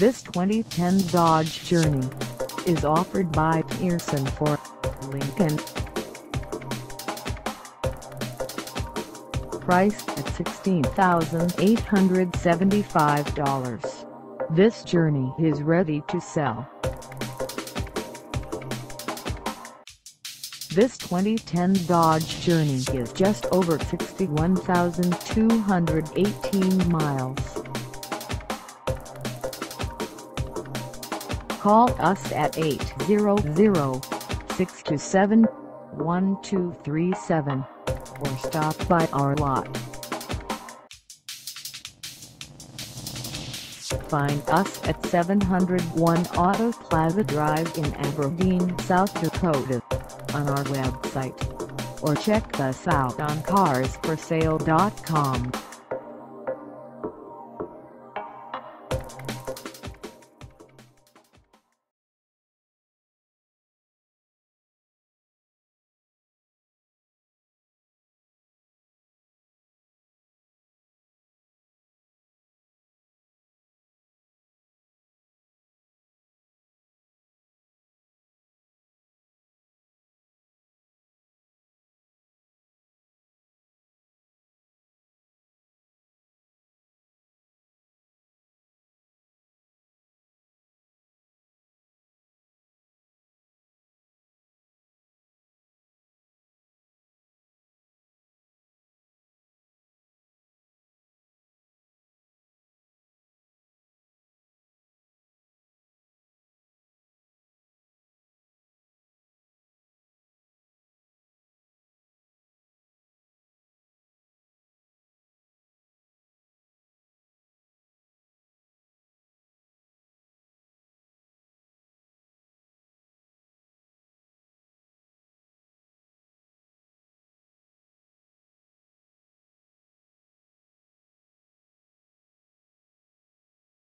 This 2010 Dodge Journey is offered by Pierson Ford Lincoln. Priced at $16,875. This Journey is ready to sell. This 2010 Dodge Journey is just over 61,218 miles. Call us at 800-627-1237 or stop by our lot. Find us at 701 Auto Plaza Drive in Aberdeen, South Dakota on our website or check us out on carsforsale.com.